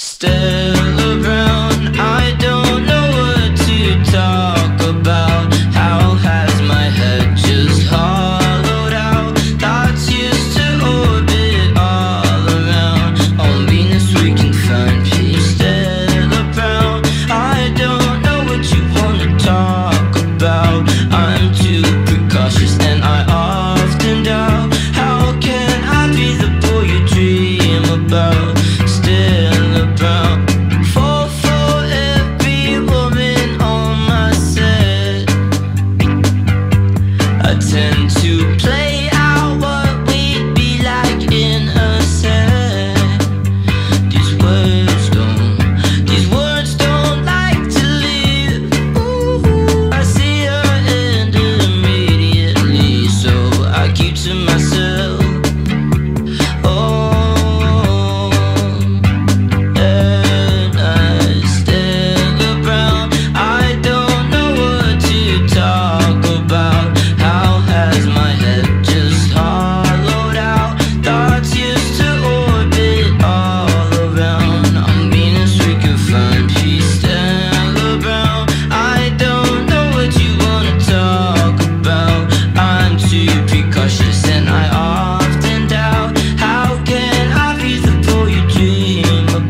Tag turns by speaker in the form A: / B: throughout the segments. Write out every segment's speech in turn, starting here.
A: Stella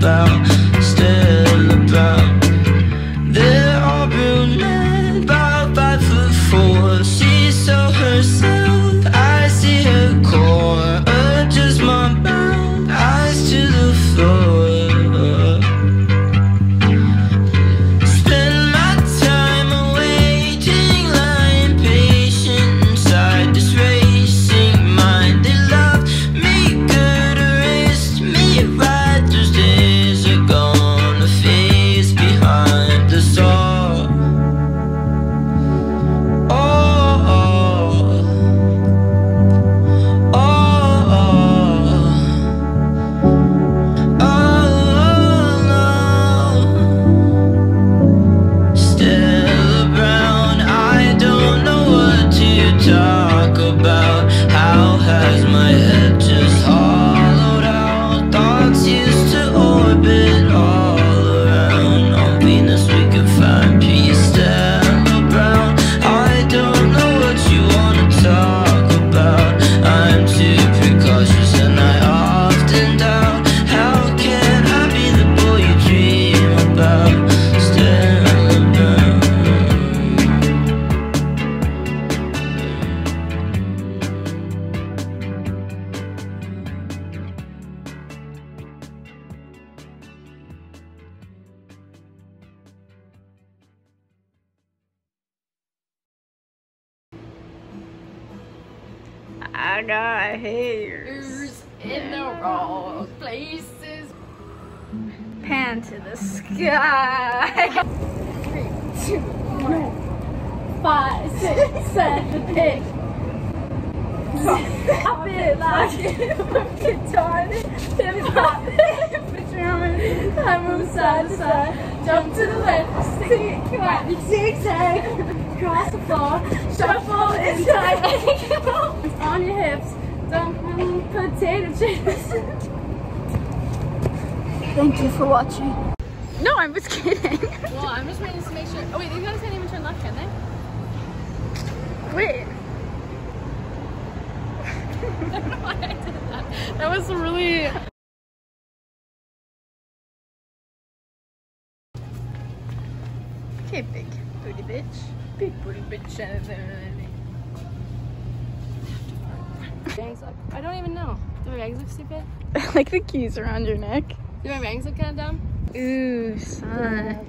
A: dream I
B: got hairs.
C: In the wrong places?
B: Pan to the sky.
C: Three, two, one, five, six, seven, eight. Pop it like guitar, hip hop, pajamas. I move side to side, jump to the left, stick, right, zigzag, cross the floor, shuffle inside, on your hips, dumpling potato chips.
B: Thank you for watching. No, I'm just kidding.
C: Well, I'm just waiting to make sure. Oh wait, these guys can't even turn left, can they?
B: Wait.
C: I don't know why I did that. That was really.
B: Okay, big booty bitch.
C: Big booty bitch. Bangs up. I don't even know. Do my bangs look stupid?
B: like the keys around your neck.
C: Do my bangs look kind of dumb?
B: Ooh, son.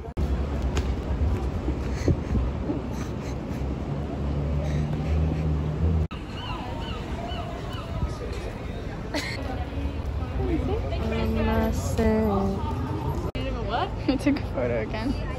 C: You did a what?
B: I took a photo again.